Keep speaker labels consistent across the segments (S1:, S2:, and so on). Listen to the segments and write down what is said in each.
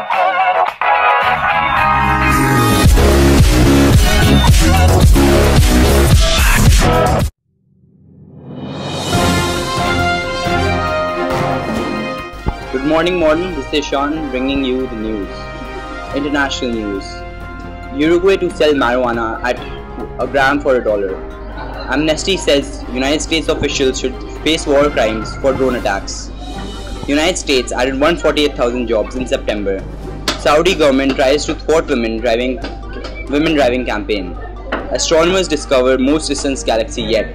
S1: Good morning, morning. This is Sean bringing you the news. International news. Uruguay to sell marijuana at a gram for a dollar. Amnesty says United States officials should face war crimes for drone attacks. United States added 148,000 jobs in September. Saudi government tries to thwart women driving women driving campaign. Astronomers discover most distant galaxy yet.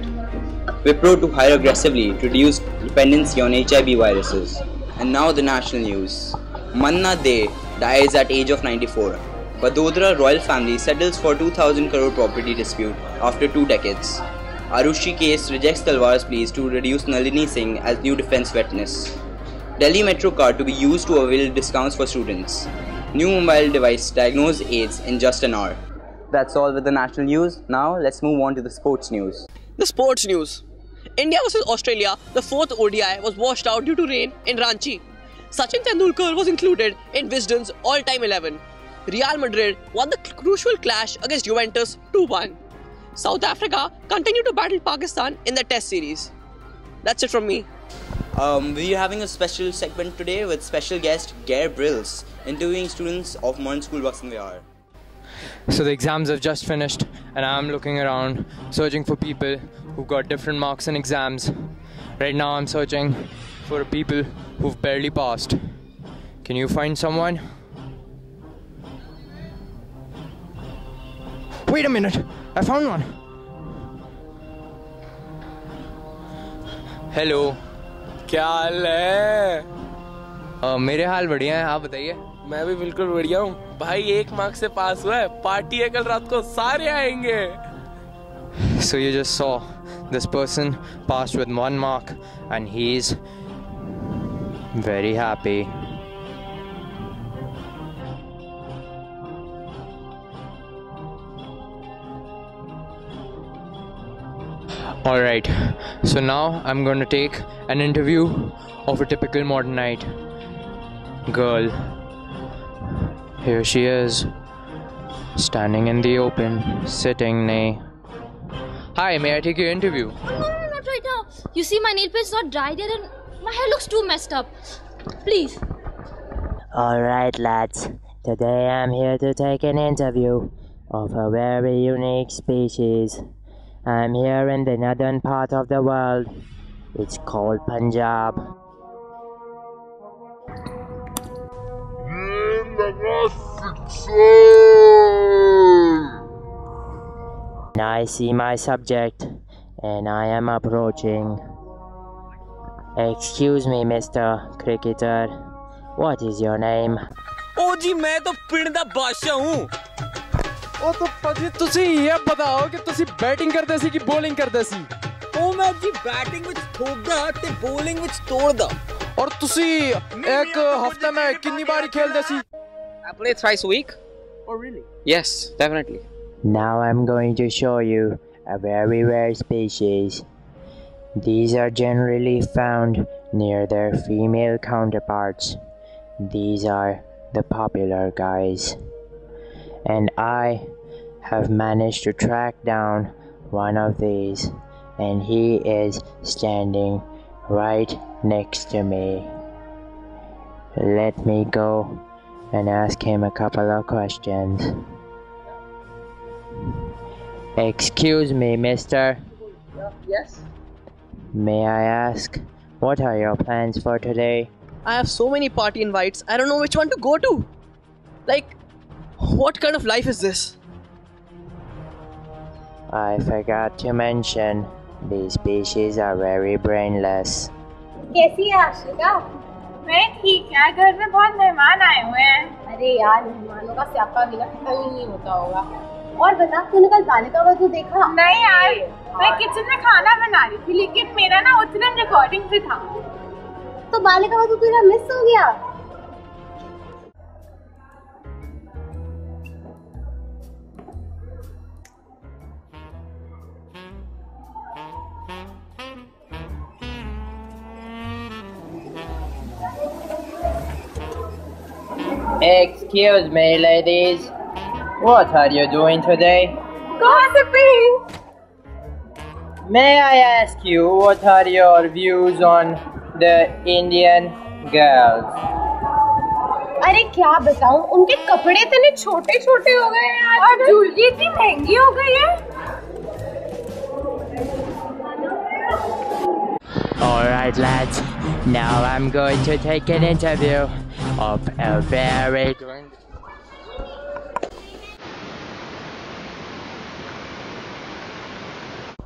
S1: Wipro to hire aggressively to reduce dependency on H-1B visas. And now the national news. Manna Dey dies at age of 94. Vadodara royal family settles for 2000 crore property dispute after two decades. Aarushi case rejects Talwar's pleas to reduce Nalini Singh as new defense witness. Delhi Metro card to be used to avail discounts for students. New mobile device diagnose AIDS in just an hour. That's all with the national news. Now let's move on to the sports news.
S2: The sports news. India vs Australia, the fourth ODI was washed out due to rain in Ranchi. Sachin Tendulkar was included in Wisden's all-time 11. Real Madrid won the crucial clash against Juventus 2-1. South Africa continued to battle Pakistan in the Test series. That's it from me.
S1: Um, we are having a special segment today with special guest Gear Brylls, interviewing students of Modern School Buxton Vihar.
S3: So the exams have just finished, and I'm looking around searching for people who got different marks in exams. Right now, I'm searching for people who've barely passed. Can you find someone? Wait a minute, I found one. Hello
S4: क्या हाल है?
S3: uh, मेरे हाल बढ़िया है आप बताइए।
S4: मैं भी बिल्कुल बढ़िया हूँ। भाई एक मार्क से पास हुआ है। पार्टी है कल रात को सारे आएँगे।
S3: So you just saw this person pass with one mark and he is very very happy. Alright, so now I'm going to take an interview of a typical modern night girl. Here she is, standing in the open, sitting nay. Hi, may I take your interview?
S5: No, no, no, not right now. You see, my nail paint's not dried yet and my hair looks too messed up. Please.
S6: Alright, lads. Today I'm here to take an interview of a very unique species. I'm here in the northern part of the world. It's called Punjab. And I see my subject, and I am approaching. Excuse me, Mr. Cricketer. What is your name?
S2: Oh, ji, main to pind da.
S3: ਉਹ ਤਾਂ ਭਾਜੀ ਤੁਸੀਂ ਇਹ ਬਤਾਓ ਕਿ ਤੁਸੀਂ batting ਕਰਦੇ ਸੀ ਕਿ ਬੋਲਿੰਗ ਕਰਦੇ ਸੀ
S2: ਉਹ ਮੈਂ ਜੀ ਬੈਟਿੰਗ ਵਿੱਚ ਠੋਕਦਾ ਤੇ ਬੋਲਿੰਗ ਵਿੱਚ ਤੋੜਦਾ
S3: ਔਰ ਤੁਸੀਂ ਇੱਕ ਹਫਤੇ ਵਿੱਚ ਕਿੰਨੀ ਵਾਰੀ ਖੇਲਦੇ ਸੀ
S2: I play thrice a week. Oh really? Yes, definitely.
S6: Now I'm going to show you a very rare species. These are generally found near their female counterparts. These are the popular guys. And I have managed to track down one of these, and he is standing right next to me. Let me go and ask him a couple of questions. Excuse me, mister.
S2: Yes.
S6: May I ask, what are your plans for today?
S2: I have so many party invites. I don't know which one to go to. Like, what kind of life is this?
S6: I forgot to mention, these species are very brainless.
S7: कैसी है आशिका? मैं ठीक है घर में बहुत मेहमान आए हुए हैं। अरे यार मेहमानों का स्यापा बिना खत्म ही नहीं होता होगा। और बता तूने कल बालिका वधू देखा? नहीं यार मैं किचन में खाना बना रही थी लेकिन मेरा ना उस दिन रिकॉर्डिंग पे था। तो बालिका वधू तेरा मिस हो गया?
S6: Excuse me, ladies. What are you doing today?
S7: Gossiping.
S6: May I ask you what are your views on the Indian girls?
S7: अरे क्या बताऊं उनके कपड़े इतने छोटे छोटे हो गए हैं और ज्वेलरी इतनी महंगी हो गई है
S6: Alright, lads. Now I'm going to take an interview of a very.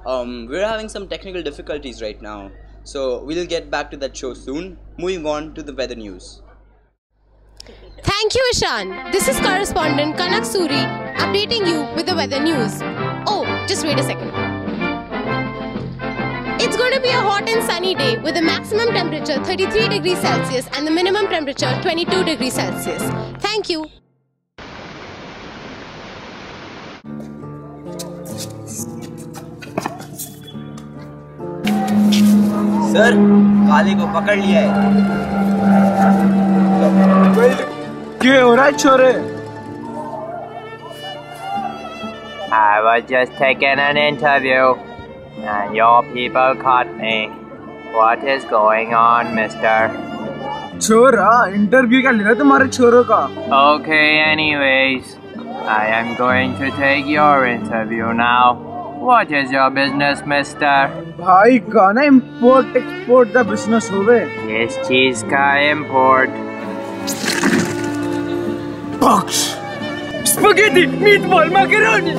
S1: Um, we're having some technical difficulties right now, so we'll get back to that show soon. Moving on to the weather news.
S8: Thank you, Ishan. This is correspondent Kanak Suri updating you with the weather news. Oh, just wait a second hot and sunny day with the maximum temperature 33 degrees Celsius and the minimum temperature 22 degrees Celsius. Thank you.
S1: Sir काले को पकड़ लिया है
S9: क्या हो रहा है छोरे
S6: I was just taking an interview, and your people caught me. What is going on, mister?
S9: छोरा इंटरव्यू क्या ले रहा है तुम्हारे छोरों का
S6: Okay, anyways, I am going to take your interview now. What is your business, mister?
S9: भाई का ना इम्पोर्ट एक्सपोर्ट का बिजनेस हो गए
S6: किस चीज का import?
S9: Spaghetti meatball macaroni